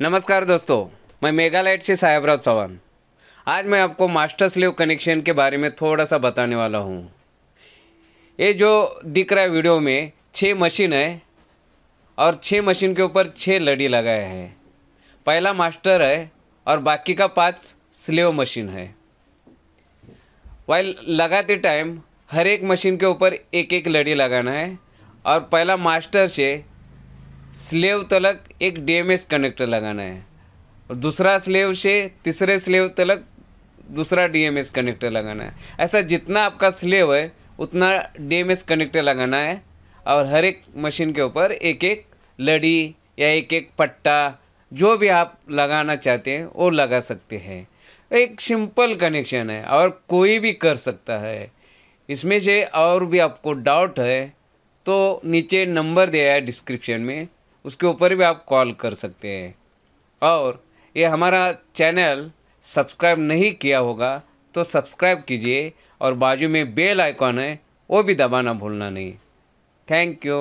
नमस्कार दोस्तों, मैं मेघालय से साहेबराव चौहान। आज मैं आपको मास्टर स्लेव कनेक्शन के बारे में थोड़ा सा बताने वाला हूँ। ये जो दिख रहा है वीडियो में छः मशीन है और छः मशीन के ऊपर छः लड़ी लगाए हैं। पहला मास्टर है और बाकी का पाँच स्लेव मशीन है। वाइल लगाते टाइम हर एक मशीन के ऊपर एक एक लड़ी लगाना है और पहला मास्टर से स्लेव तलक एक डीएमएस कनेक्टर लगाना है। और दूसरा स्लेव से तीसरे स्लेव तलक दूसरा डीएमएस कनेक्टर लगाना है। ऐसा जितना आपका स्लेव है, उतना डीएमएस कनेक्टर लगाना है। और हर एक मशीन के ऊपर एक एक लड़ी या एक एक पट्टा, जो भी आप लगाना चाहते हैं, वो लगा सकते हैं। एक सिंपल कनेक्शन है, और कोई भी कर सकता है। इसमें से और भी आपको डाउट है तो नीचे नंबर दिया है डिस्क्रिप्शन में। उसके ऊपर भी आप कॉल कर सकते हैं। और ये हमारा चैनल सब्सक्राइब नहीं किया होगा तो सब्सक्राइब कीजिए और बाजू में बेल आइकॉन है, वो भी दबाना भूलना नहीं। Thank you.